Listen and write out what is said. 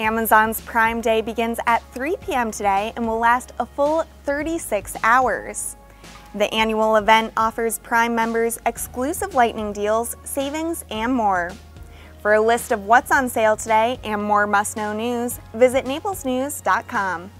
Amazon's Prime Day begins at 3 p.m. today and will last a full 36 hours. The annual event offers Prime members exclusive lightning deals, savings, and more. For a list of what's on sale today and more must-know news, visit naplesnews.com.